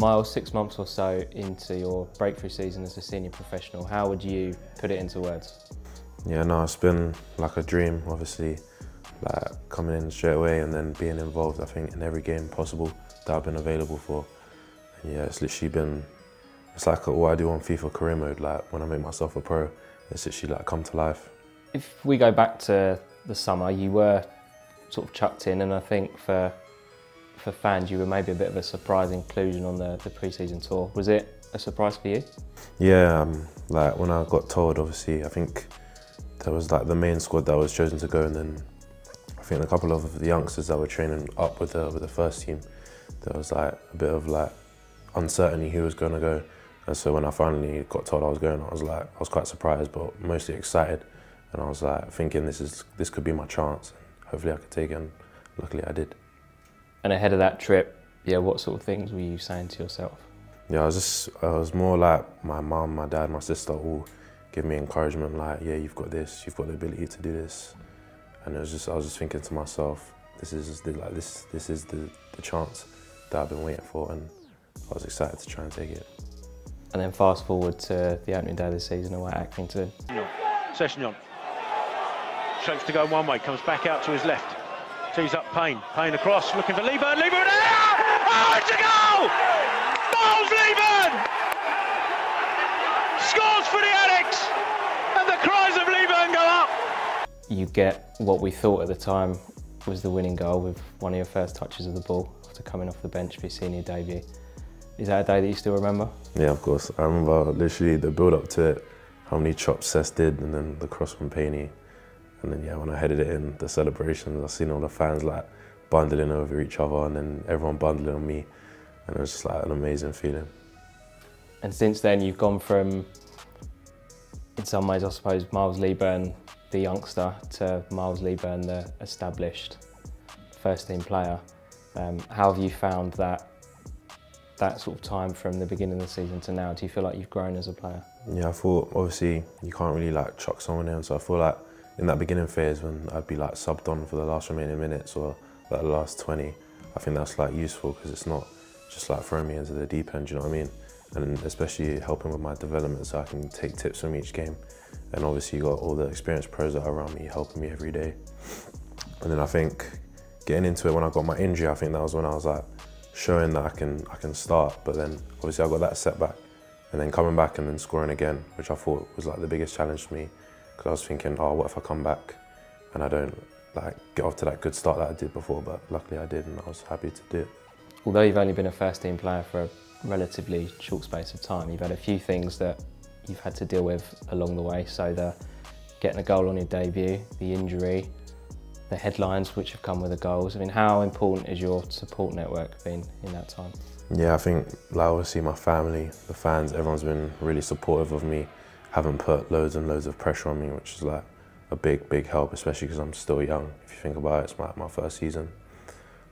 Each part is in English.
Miles, six months or so into your breakthrough season as a senior professional, how would you put it into words? Yeah, no, it's been like a dream, obviously, like coming in straight away and then being involved, I think, in every game possible that I've been available for. And yeah, it's literally been, it's like what I do on FIFA career mode, like when I make myself a pro, it's literally like come to life. If we go back to the summer, you were sort of chucked in and I think for for fans you were maybe a bit of a surprise inclusion on the, the pre-season tour. Was it a surprise for you? Yeah, um, like when I got told, obviously, I think there was like the main squad that was chosen to go and then I think a couple of the youngsters that were training up with the, with the first team, there was like a bit of like uncertainty who was going to go. And so when I finally got told I was going, I was like, I was quite surprised, but mostly excited. And I was like thinking this is this could be my chance. Hopefully I could take it, and luckily I did. And ahead of that trip, yeah, what sort of things were you saying to yourself? Yeah, I was just, I was more like my mum, my dad, my sister all give me encouragement, like, yeah, you've got this, you've got the ability to do this. And it was just, I was just thinking to myself, this is the, like this, this is the, the chance that I've been waiting for, and I was excited to try and take it. And then fast forward to the opening day of the season away at Accrington. Sessegnon. shapes to go one way, comes back out to his left. Tees up Payne. Payne across, looking for Leaburn. Leaburn out! Oh, it's a goal! Miles Leaburn! Scores for the Addicts! And the cries of Leaburn go up! You get what we thought at the time was the winning goal with one of your first touches of the ball after coming off the bench for your senior debut. Is that a day that you still remember? Yeah, of course. I remember literally the build up to it, how many chops Sess did, and then the cross from Paney. And then yeah, when I headed it in, the celebrations, I seen all the fans like bundling over each other and then everyone bundling on me. And it was just like an amazing feeling. And since then you've gone from, in some ways I suppose, Miles Leaburn, the youngster, to Miles Leaburn, the established first team player. Um, how have you found that that sort of time from the beginning of the season to now? Do you feel like you've grown as a player? Yeah, I thought obviously you can't really like chuck someone in, so I feel like in that beginning phase when I'd be like subbed on for the last remaining minutes or like the last 20, I think that's like useful because it's not just like throwing me into the deep end, you know what I mean? And especially helping with my development so I can take tips from each game. And obviously you got all the experienced pros that are around me helping me every day. And then I think getting into it when I got my injury, I think that was when I was like showing that I can I can start. But then obviously I got that setback and then coming back and then scoring again, which I thought was like the biggest challenge for me because I was thinking, oh, what if I come back and I don't like get off to that good start that I did before? But luckily I did, and I was happy to do it. Although you've only been a first team player for a relatively short space of time, you've had a few things that you've had to deal with along the way. So the getting a goal on your debut, the injury, the headlines which have come with the goals. I mean, how important has your support network been in that time? Yeah, I think like obviously my family, the fans, everyone's been really supportive of me haven't put loads and loads of pressure on me, which is like a big, big help, especially because I'm still young. If you think about it, it's my, my first season.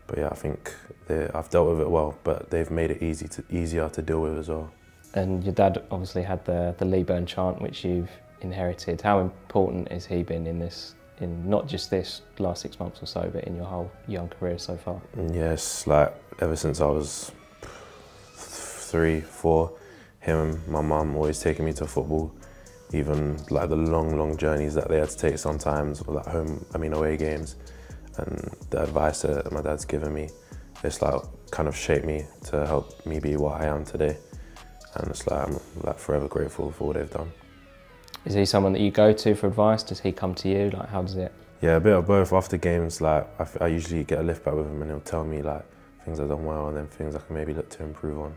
But yeah, I think I've dealt with it well, but they've made it easy to, easier to deal with as well. And your dad obviously had the, the Leaburn chant, which you've inherited. How important has he been in this, in not just this last six months or so, but in your whole young career so far? Mm, yes, like ever since I was three, four, him and my mum always taking me to football even like the long, long journeys that they had to take sometimes, or like home, I mean away games, and the advice that my dad's given me, it's like kind of shaped me to help me be what I am today. And it's like I'm like forever grateful for what they've done. Is he someone that you go to for advice? Does he come to you? Like how does it? Yeah, a bit of both. After games, like I, I usually get a lift back with him, and he'll tell me like things I've done well, and then things I can maybe look to improve on.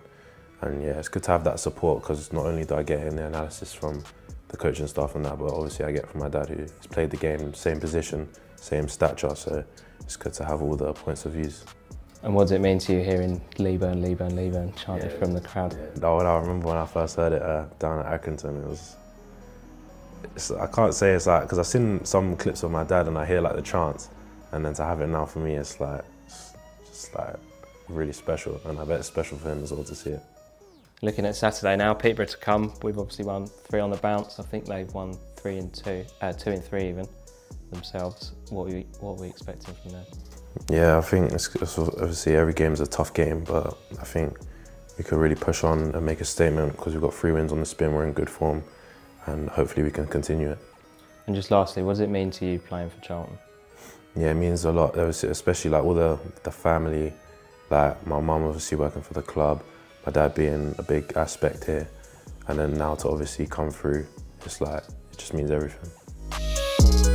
And yeah, it's good to have that support because not only do I get in the analysis from the coaching staff and that, but obviously I get from my dad who has played the game, same position, same stature, so it's good to have all the points of views. And what does it mean to you hearing Leaburn, Leaburn, Leaburn chanted yeah, from the crowd? Yeah. Oh, I remember when I first heard it uh, down at Accrington, it was, I can't say it's like, because I've seen some clips of my dad and I hear like the chants, and then to have it now for me, it's like, it's just like really special, and I bet it's special for him as well to see it. Looking at Saturday now, Peterborough to come. We've obviously won three on the bounce. I think they've won three and two, uh, two and three even themselves. What are we, what are we expecting from them? Yeah, I think it's, it's obviously every game is a tough game, but I think we could really push on and make a statement because we've got three wins on the spin, we're in good form, and hopefully we can continue it. And just lastly, what does it mean to you playing for Charlton? Yeah, it means a lot, especially like all the, the family, like my mum obviously working for the club, my dad being a big aspect here, and then now to obviously come through, it's like, it just means everything.